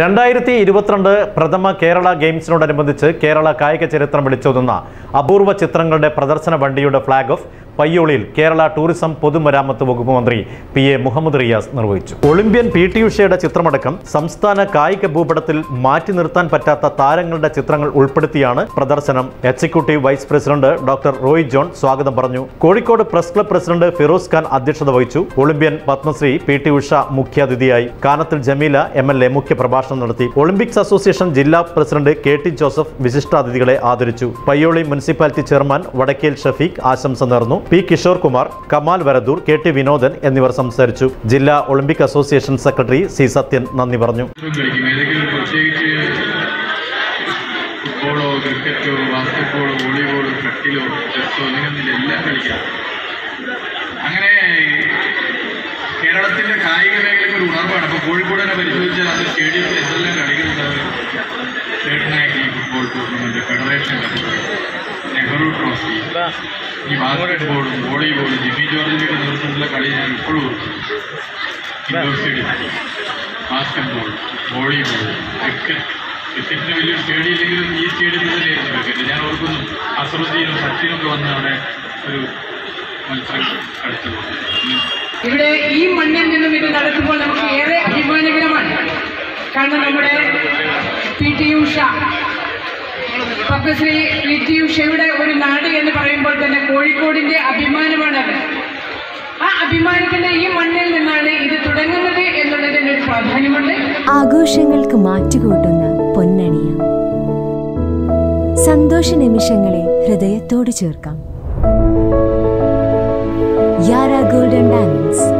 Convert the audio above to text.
രണ്ടായിരത്തി ഇരുപത്തിരണ്ട് പ്രഥമ കേരള ഗെയിംസിനോടനുബന്ധിച്ച് കേരള കായിക ചരിത്രം വിളിച്ചോതുന്ന അപൂർവ ചിത്രങ്ങളുടെ പ്രദർശന വണ്ടിയുടെ ഫ്ളാഗ് ഓഫ് പയ്യോളിയിൽ കേരള ടൂറിസം പൊതുമരാമത്ത് വകുപ്പ് മന്ത്രി പി എ മുഹമ്മദ് റിയാസ് നിർവഹിച്ചു. ഒളിമ്പ്യൻ പി ടി ഉഷയുടെ ചിത്രമടക്കം സംസ്ഥാന കായിക ഭൂപടത്തിൽ മാറ്റി നിർത്താൻ പറ്റാത്ത താരങ്ങളുടെ ചിത്രങ്ങൾ ഉൾപ്പെടുത്തിയാണ് പ്രദർശനം. Executive vice president doctor Roy John സ്വാഗതം പറഞ്ഞു. Kozhikode press club president Firoz Khan അധ്യക്ഷത വഹിച്ചു. Olympian Padmashri P T Usha മുഖ്യാതിഥിയായി. Kanathil Jameela M L A മുഖ്യ പ്രഭാഷണം നടത്തി ഒളിമ്പിക്സ് അസോസിയേഷൻ ജില്ലാ പ്രസിഡന്റ് കെ ടി ജോസഫ് വിശിഷ്ടാതിഥികളെ ആദരിച്ചു. പയ്യോളി മുനിസിപ്പാലിറ്റി ചെയർമാൻ വടക്കേൽ ഷഫീഖ് ആശംസ നേർന്നു. P Kishore Kumar Kamal Varadoor K T Vinodan എന്നിവർ സംസാരിച്ചു. ജില്ലാ Olympic association secretary C Sathyan നന്ദി പറഞ്ഞു. ഫുട്ബോളോ ക്രിക്കറ്റോ ബാസ്കറ്റ്ബോളോ വോളിബോളോ ഷട്ടിലോ ചെസ്സോ അങ്ങനെ എല്ലാം കളിക്കാം അങ്ങനെ കേരളത്തിന്റെ കായിക മേഖലയ്ക്ക് ഒരു ഉണർവാണ്. അപ്പോൾ കോഴിക്കോട് തന്നെ പരിശോധിച്ചാൽ അത് സ്റ്റേഡിയത്തിൽ എന്തെല്ലാം state നായകി football tournament federation Nehru trophy ഈ ബാസ്കറ്റ്ബോളും വോളിബോളും ജിമ്മി ജോർജിന്റെ നേതൃത്വത്തിലുള്ള കളി ഞാൻ ഇപ്പോഴും indoor stadium basketball volleyball cricket ക്രിക്കറ്റിന് വലിയൊരു സ്റ്റേഡിയം ഇല്ലെങ്കിലും ഈ സ്റ്റേഡിയത്തിൽ തന്നെയായിരുന്നു ക്രിക്കറ്റ് ഞാൻ ഓർക്കുന്നു അസറുദ്ദീനും സച്ചിനും ഒക്കെ വന്ന് അവിടെ ഒരു ഇവിടെ ഈ മണ്ണിൽ നിന്നും ഇത് നടത്തുമ്പോൾ നമുക്ക് ഏറെ അഭിമാനകരമാണ്. കാരണം നമ്മുടെ P T Usha Padmashri P T ഉഷയുടെ ഒരു നാട് എന്ന് പറയുമ്പോൾ തന്നെ കോഴിക്കോടിന്റെ അഭിമാനമാണത് ആ അഭിമാനത്തിന്റെ ഈ മണ്ണിൽ നിന്നാണ് ഇത് തുടങ്ങുന്നത് എന്നുള്ളതിന് ഒരു പ്രാധാന്യമുണ്ട്. ആഘോഷങ്ങൾക്ക് മാറ്റുകൂട്ടുന്ന പൊന്നണിയ. സന്തോഷ നിമിഷങ്ങളെ ഹൃദയത്തോട് ചേർക്കാം. golden dance.